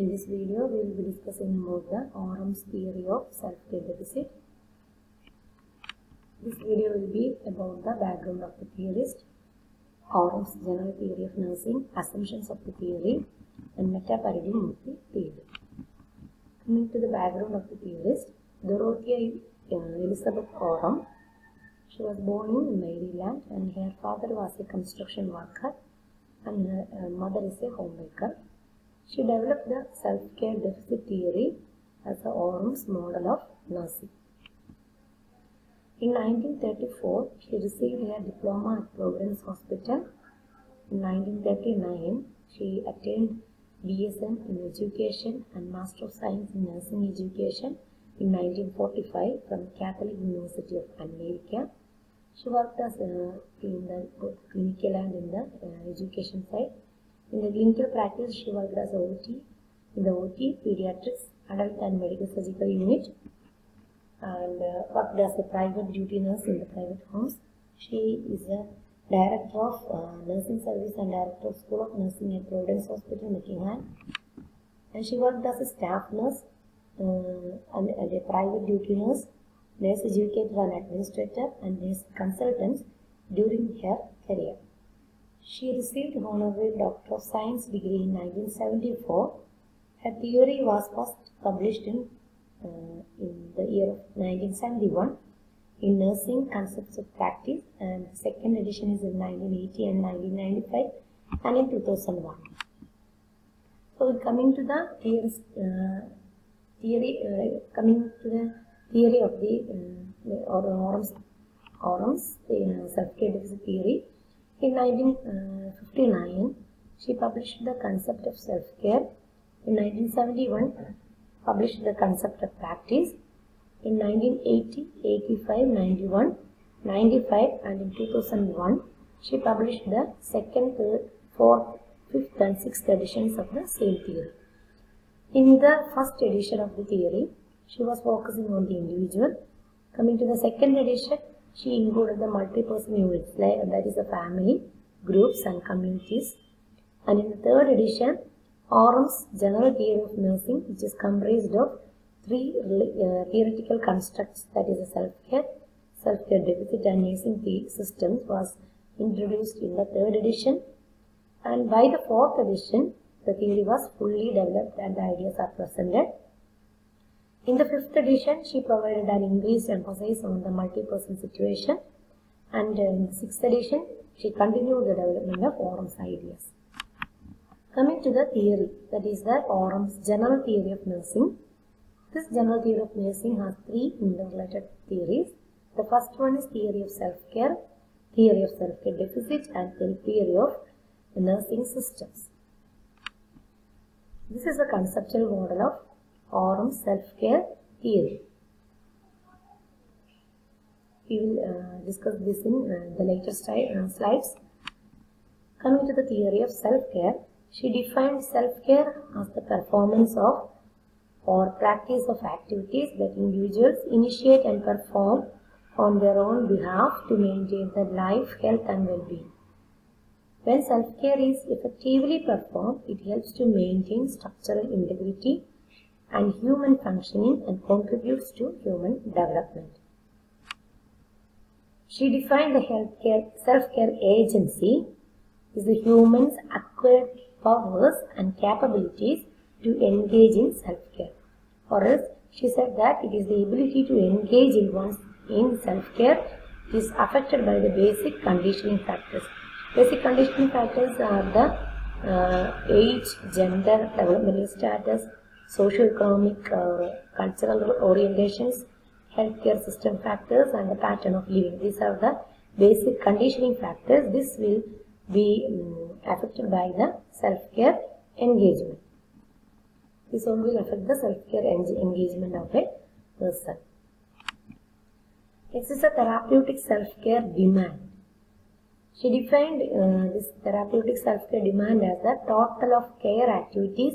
In this video, we will be discussing about the Orem's theory of self-care deficit. This video will be about the background of the theorist, Orem's general theory of nursing, assumptions of the theory, and meta-paradigm of the theory. Coming to the background of the theorist, Dorothea uh, Elizabeth Orem, she was born in Maryland and her father was a construction worker and her mother is a homemaker. She developed the self-care deficit theory as the Orem's model of nursing. In 1934, she received her diploma at Providence Hospital. In 1939, she attained BSN in Education and Master of Science in Nursing Education in 1945 from Catholic University of America. She worked as uh, in the both clinical and in the uh, education side. In the clinical practice, she worked as a OT in the OT, pediatrics, adult and medical surgical unit, and uh, worked as a private duty nurse in the private homes. She is a director of uh, nursing service and director of School of Nursing at Providence Hospital, Michigan. And she worked as a staff nurse uh, and, and a private duty nurse, nurse educator and administrator, and nurse consultant during her career. She received honorary Doctor of Science degree in 1974. Her theory was first published in, uh, in the year of 1971 in Nursing Concepts of Practice and the second edition is in 1980 and 1995 and in 2001. So coming to the theories, uh, theory, uh, coming to the theory of the uh, or Orem's, Orem's uh, self-care deficit theory. In 1959, uh, she published the concept of self-care. In 1971, published the concept of practice. In 1980, 85, 91, 95 and in 2001, she published the second, third, fourth, fifth and sixth editions of the same theory. In the first edition of the theory, she was focusing on the individual. Coming to the second edition, she included the multi-person units, like, that is the family, groups and communities. And in the third edition, Orem's general theory of nursing, which is comprised of three uh, theoretical constructs, that is the self-care, self-care deficit and nursing systems was introduced in the third edition. And by the fourth edition, the theory was fully developed and the ideas are presented. In the fifth edition, she provided an increased emphasis on the multi-person situation. And in the sixth edition, she continued the development of Orem's ideas. Coming to the theory, that is the Orem's general theory of nursing. This general theory of nursing has three interrelated theories. The first one is theory of self-care, theory of self-care deficit, and theory of nursing systems. This is a conceptual model of Orem's self-care theory. We will uh, discuss this in uh, the later uh, slides. Coming to the theory of self-care, she defined self-care as the performance of or practice of activities that individuals initiate and perform on their own behalf to maintain their life, health and well-being. When self-care is effectively performed, it helps to maintain structural integrity and human functioning and contributes to human development. She defined the healthcare self-care agency is the human's acquired powers and capabilities to engage in self-care. Or else, she said that it is the ability to engage in one's in self-care is affected by the basic conditioning factors. Basic conditioning factors are the uh, age, gender, developmental status, socio-economic, uh, cultural orientations, healthcare system factors and the pattern of living. These are the basic conditioning factors. This will be um, affected by the self-care engagement. This one will affect the self-care engagement of a person. Next is a therapeutic self-care demand. She defined uh, this therapeutic self-care demand as the total of care activities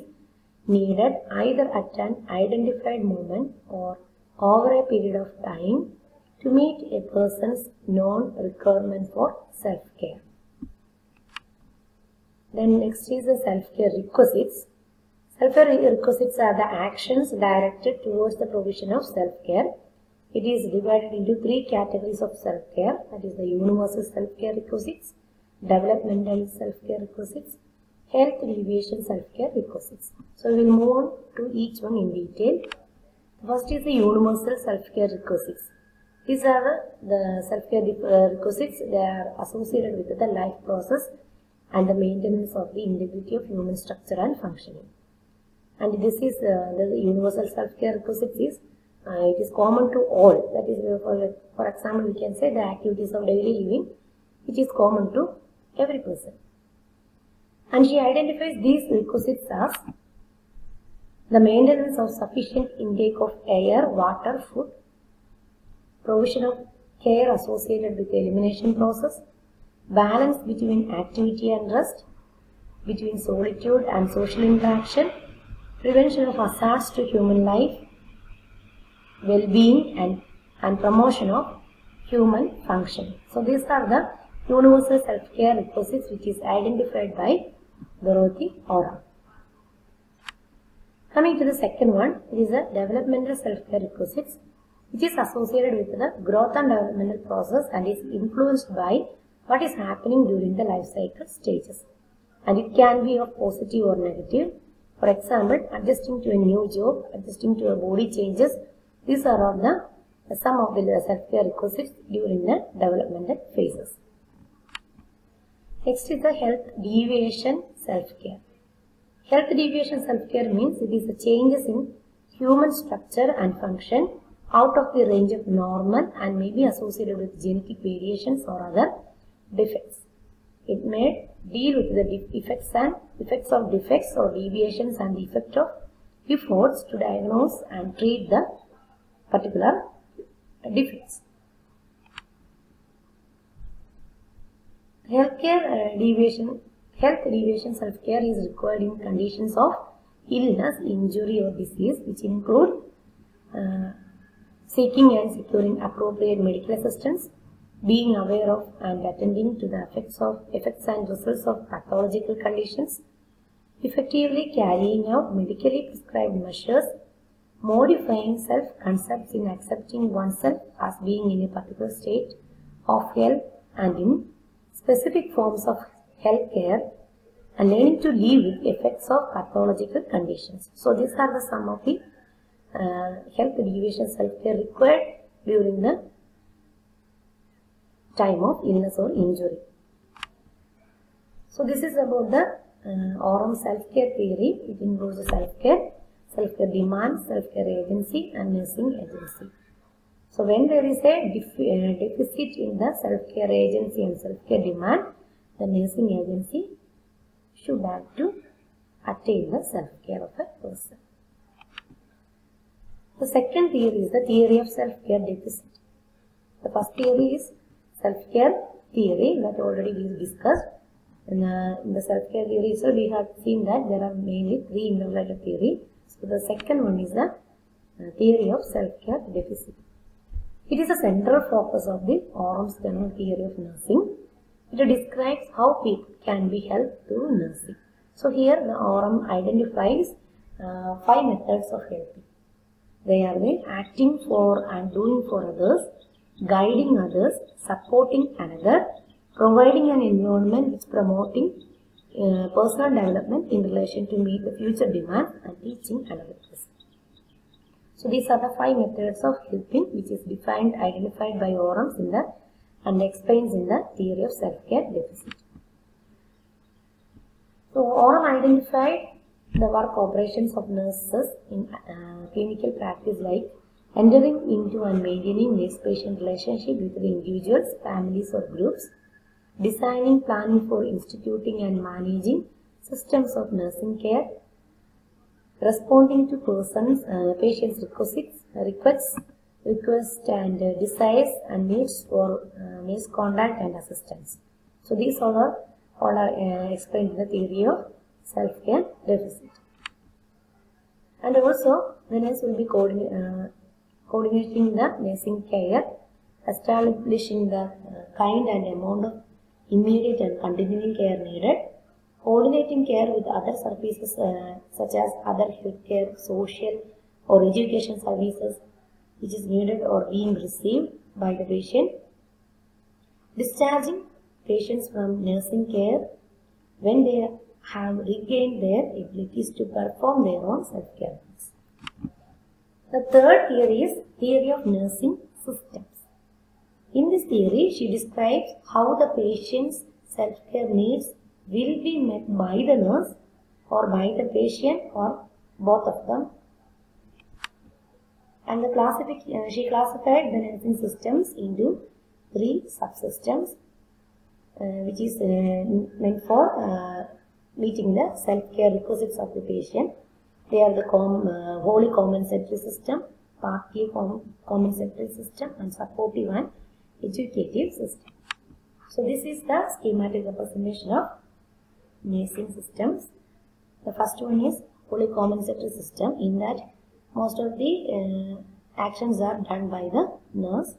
needed either at an identified moment or over a period of time to meet a person's known requirement for self-care. Then next is the self-care requisites. Self-care requisites are the actions directed towards the provision of self-care. It is divided into three categories of self-care, that is the universal self-care requisites, developmental self-care requisites, health deviation self-care requisites. So we will move on to each one in detail. First is the universal self-care requisites. These are the self-care uh, requisites. They are associated with the life process and the maintenance of the integrity of human structure and functioning. And this is uh, the universal self-care requisites is uh, it is common to all. That is, for, for example, we can say the activities of daily living, which is common to every person. And she identifies these requisites as the maintenance of sufficient intake of air, water, food, provision of care associated with the elimination process, balance between activity and rest, between solitude and social interaction, prevention of hazards to human life, well-being and, and promotion of human function. So these are the universal self-care requisites which is identified by Dorothy Orem. Coming to the second one, it is a developmental self-care requisites which is associated with the growth and developmental process and is influenced by what is happening during the life cycle stages. And it can be of positive or negative. For example, adjusting to a new job, adjusting to a body changes, these are all the some of the self-care requisites during the developmental phases. Next is the health deviation self-care. Health deviation self-care means it is the changes in human structure and function out of the range of normal and may be associated with genetic variations or other defects. It may deal with the effects and effects of defects or deviations and the effect of efforts to diagnose and treat the particular defects. Healthcare uh, deviation, health deviation self-care is required in conditions of illness, injury or disease which include uh, seeking and securing appropriate medical assistance, being aware of and attending to the effects of effects and results of pathological conditions, effectively carrying out medically prescribed measures, modifying self-concepts in accepting oneself as being in a particular state of health and in specific forms of health care and learning to live with effects of pathological conditions. So these are the some of the uh, health deviation self-care required during the time of illness or injury. So this is about the uh, Orem self-care theory. It the self-care, self-care demand, self-care agency and nursing agency. So when there is a uh, deficit in the self-care agency and self-care demand, the nursing agency should have to attain the self-care of a person. The second theory is the theory of self-care deficit. The first theory is self-care theory that already we discussed. In the, in the self-care theory, so we have seen that there are mainly three interrelated theory. So the second one is the uh, theory of self-care deficit. It is a central focus of the Orem's general theory of nursing. It describes how people can be helped through nursing. So here the Orem identifies uh, five methods of helping. They are the acting for and doing for others, guiding others, supporting another, providing an environment which promoting uh, personal development in relation to meet the future demands and teaching another person. So these are the five methods of helping which is defined, identified by Orems in the and explains in the theory of self-care deficit. So Orem identified the work operations of nurses in uh, clinical practice like entering into and maintaining nurse-patient relationship with the individuals, families or groups, designing, planning for instituting and managing systems of nursing care, responding to persons, uh, patients' requisites, requests, requests and uh, desires and needs for uh, nurse contact and assistance. So these all are, all are uh, explained in the theory of self-care deficit. And also the nurse will be coordinate, uh, coordinating the nursing care, establishing the uh, kind and amount of immediate and continuing care needed, coordinating care with other services uh, such as other healthcare, social or education services which is needed or being received by the patient. Discharging patients from nursing care when they have regained their abilities to perform their own self-care. The third theory is theory of nursing systems. In this theory, she describes how the patient's self-care needs will be met by the nurse or by the patient or both of them. And the classific, uh, she classified the nursing systems into three subsystems, uh, which is uh, meant for uh, meeting the self-care requisites of the patient. They are the com, uh, wholly compensatory system, partly com compensatory system, and supportive and educative system. So this is the schematic representation of nursing systems. The first one is fully compensatory system in that most of the uh, actions are done by the nurse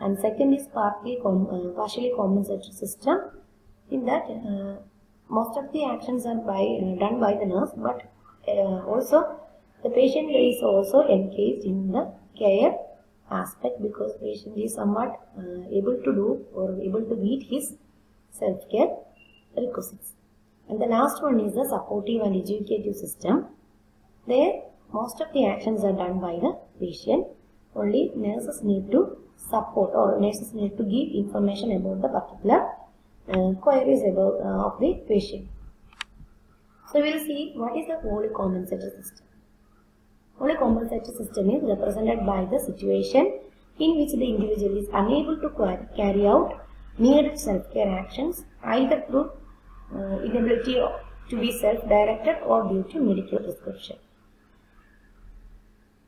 and second is partly com uh, partially compensatory system in that uh, most of the actions are by uh, done by the nurse but uh, also the patient is also engaged in the care aspect because patient is somewhat uh, able to do or able to meet his self-care requisites. And the last one is the supportive and educative system. There most of the actions are done by the patient. Only nurses need to support or nurses need to give information about the particular uh, queries about uh, of the patient. So we will see what is the whole compensatory system. Whole compensatory system is represented by the situation in which the individual is unable to carry out needed self-care actions either through uh, inability to be self-directed or due to medical prescription.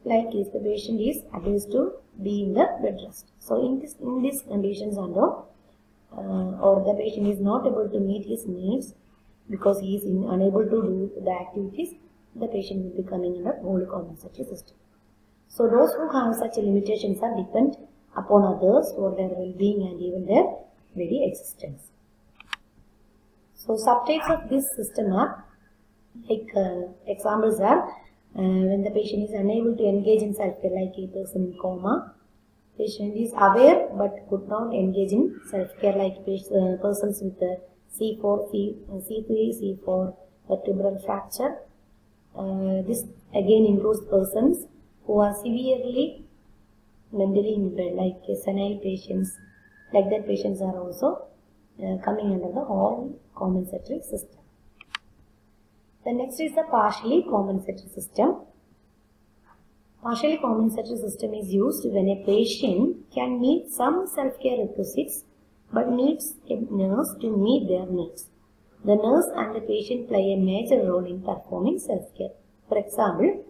Like if the patient is advised to be in the bed rest. So in this in these conditions under uh, or the patient is not able to meet his needs because he is in, unable to do the activities, the patient will be coming under whole compensatory system. So those who have such limitations are dependent upon others for their well-being and even their very existence. So subtypes of this system are like uh, examples are uh, when the patient is unable to engage in self-care like a person in coma, patient is aware but could not engage in self-care like uh, persons with uh, C4, C, C3, C4 vertebral fracture. Uh, this again includes persons who are severely mentally impaired like senile patients. Like that patients are also uh, coming under the whole compensatory system. The next is the partially compensatory system. Partially compensatory system is used when a patient can meet some self-care requisites but needs a nurse to meet their needs. The nurse and the patient play a major role in performing self-care. For example,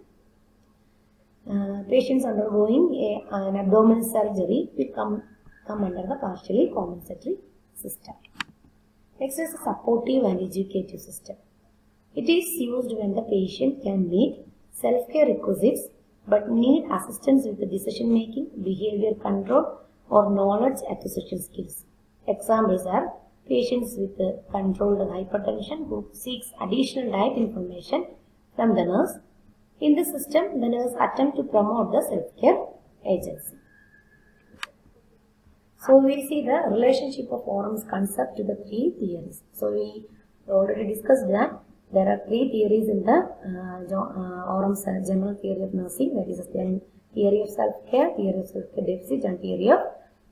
uh, patients undergoing a, an abdominal surgery will come, come under the partially compensatory system. Next is the supportive and educative system. It is used when the patient can meet self-care requisites but need assistance with the decision making, behavior control or knowledge acquisition skills. Examples are patients with controlled hypertension who seeks additional diet information from the nurse. In this system, the nurse attempt to promote the self-care agency. So we see the relationship of Orem's concept to the three theories. So we already discussed that there are three theories in the uh, uh, Orem's uh, general theory of nursing that is the theory of self-care, theory of self-care deficit and theory of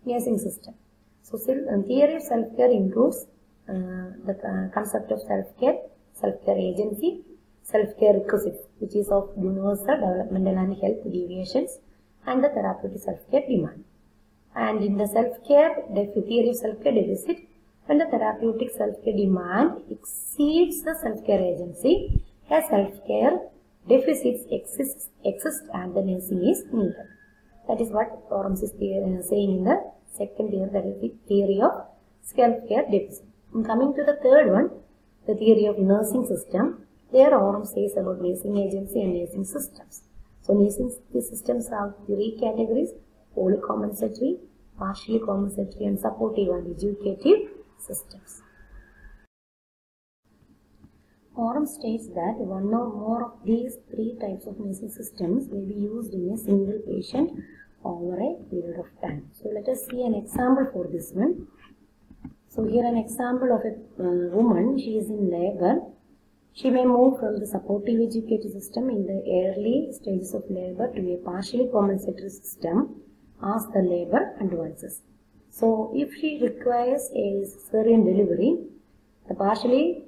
nursing system. So theory of self-care includes uh, the uh, concept of self-care, self-care agency, self-care requisites which is of universal developmental and health deviations and the therapeutic self-care demand. And in the self-care the theory of self-care deficit, when the therapeutic self-care demand exceeds the self-care agency, a self-care deficits exist, exist and the nursing is needed. That is what Orems is uh, saying in the second theory, that is the theory of self-care deficit. And coming to the third one, the theory of nursing system, there Orem says about nursing agency and nursing systems. So nursing systems have three categories, wholly compensatory, partially compensatory and supportive and educative systems. Orem states that one or more of these three types of nursing systems may be used in a single patient over a period of time. So let us see an example for this one. So here an example of a uh, woman, she is in labor. She may move from the supportive educative system in the early stages of labor to a partially compensatory system as the labor advances. So if she requires a cesarean delivery, the partially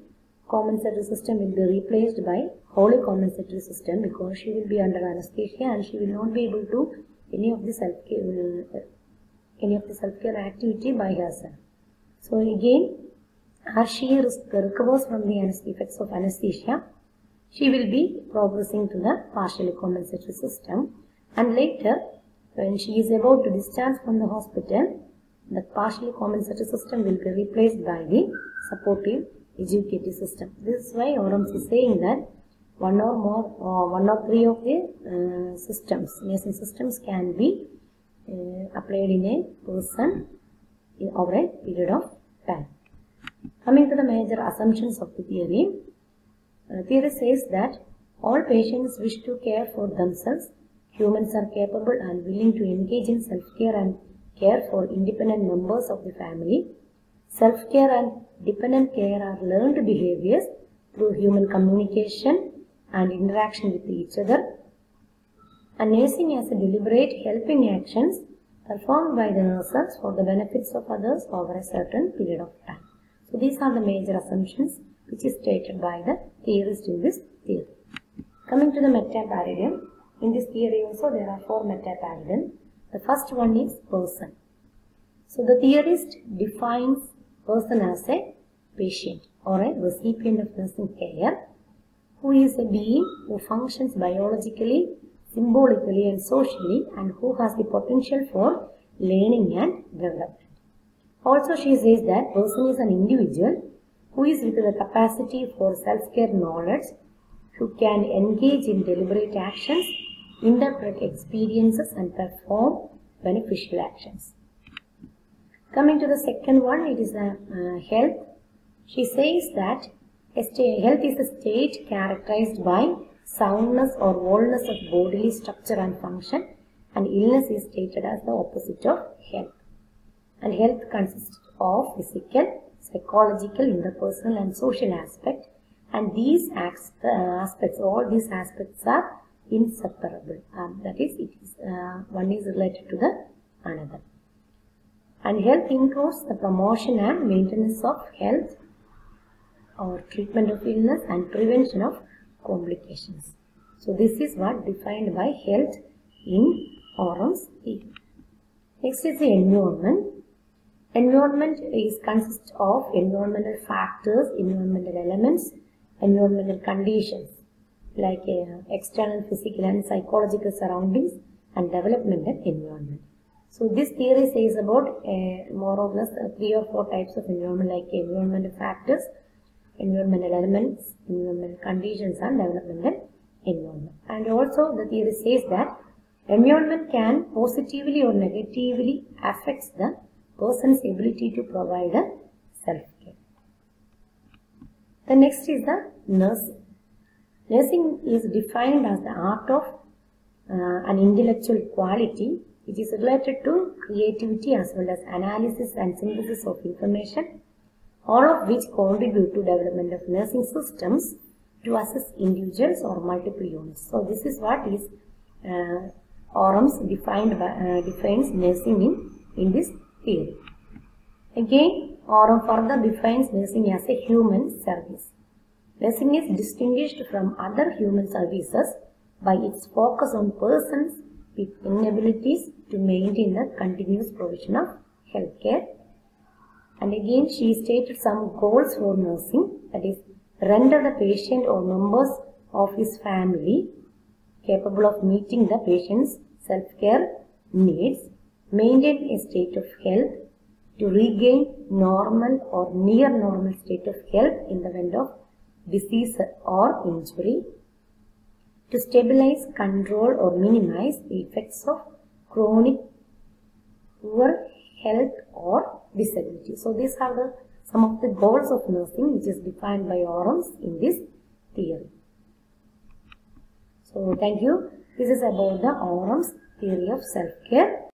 compensatory system will be replaced by wholly compensatory system because she will be under anesthesia and she will not be able to any of the self care uh, any of the self care activity by herself. So again, as she recovers from the effects of anesthesia, she will be progressing to the partially compensatory system and later when she is about to discharge from the hospital, the partially compensatory system will be replaced by the supportive educative system. This is why Orems is saying that one or more or one or three of the uh, systems, nursing systems can be uh, applied in a person in, over a period of time. Coming to the major assumptions of the theory, uh, theory says that all patients wish to care for themselves. Humans are capable and willing to engage in self-care and care for independent members of the family. Self-care and dependent care are learned behaviors through human communication and interaction with each other. And nursing as a deliberate helping actions performed by the nurses for the benefits of others over a certain period of time. So these are the major assumptions which is stated by the theorist in this theory. Coming to the meta-paradigm, in this theory also there are four meta-paradigms. The first one is person. So the theorist defines person as a patient or a recipient of nursing care who is a being who functions biologically, symbolically and socially and who has the potential for learning and development. Also she says that person is an individual who is with the capacity for self-care knowledge, who can engage in deliberate actions, interpret experiences and perform beneficial actions. Coming to the second one, it is a uh, health. She says that health is a state characterized by soundness or wholeness of bodily structure and function and illness is stated as the opposite of health. And health consists of physical, psychological, interpersonal and social aspect and these uh, aspects, all these aspects are inseparable. Um, that is, it is uh, one is related to the another. And health includes the promotion and maintenance of health or treatment of illness and prevention of complications. So this is what defined by health in Orems theory. Next is the environment. Environment is consists of environmental factors, environmental elements, environmental conditions like uh, external physical and psychological surroundings and developmental environment. So this theory says about uh, more or less uh, three or four types of environment like environmental factors, environmental elements, environmental conditions and developmental environment. And also the theory says that environment can positively or negatively affect the person's ability to provide a. The next is the nursing. Nursing is defined as the art of uh, an intellectual quality it is related to creativity as well as analysis and synthesis of information, all of which contribute to development of nursing systems to assess individuals or multiple units. So this is what is uh, defined by, uh, defines nursing in, in this theory. Again, Orem further defines nursing as a human service. Nursing is distinguished from other human services by its focus on persons with inabilities to maintain the continuous provision of healthcare. And again, she stated some goals for nursing, that is, render the patient or members of his family capable of meeting the patient's self-care needs, maintain a state of health, to regain normal or near normal state of health in the event of disease or injury, to stabilize, control or minimize the effects of chronic poor health or disability. So these are the some of the goals of nursing which is defined by Orems in this theory. So thank you. This is about the Orem's theory of self-care.